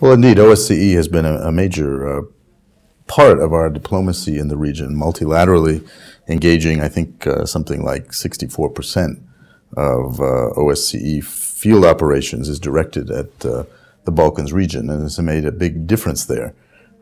Well, indeed, OSCE has been a, a major uh, part of our diplomacy in the region, multilaterally engaging, I think, uh, something like 64% of uh, OSCE field operations is directed at uh, the Balkans region, and has made a big difference there.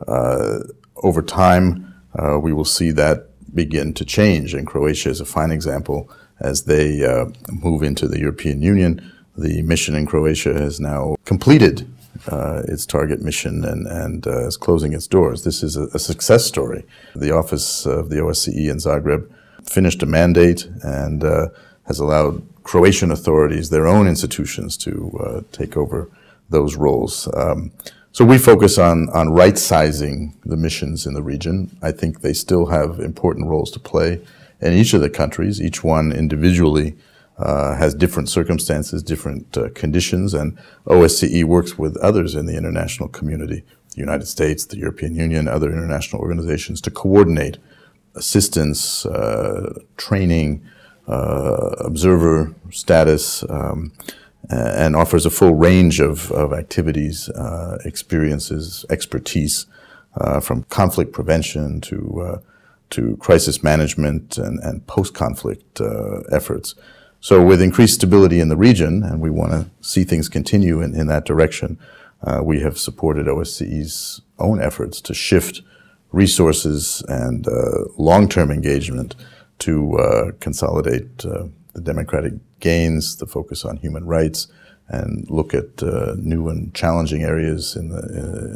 Uh, over time, uh, we will see that begin to change, and Croatia is a fine example as they move into the European Union. The mission in Croatia has now completed uh, its target mission and, and uh, is closing its doors. This is a, a, success story. The office of the OSCE in Zagreb finished a mandate and uh, has allowed Croatian authorities, their own institutions, to uh, take over those roles. Um, so we focus on, on right sizing the missions in the region. I think they still have important roles to play in each of the countries, each one individually uh, has different circumstances, different uh, conditions, and OSCE works with others in the international community, the United States, the European Union, other international organizations to coordinate assistance, uh, training, uh, observer status, um, and offers a full range of, of activities, uh, experiences, expertise, uh, from conflict prevention to to crisis management and, and post-conflict efforts. So with increased stability in the region, and we want to see things continue in, in that direction, uh, we have supported OSCE's own efforts to shift resources and uh, long-term engagement to uh, consolidate uh, the democratic gains, the focus on human rights, and look at uh, new and challenging areas in the,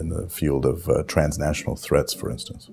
in the field of uh, transnational threats, for instance.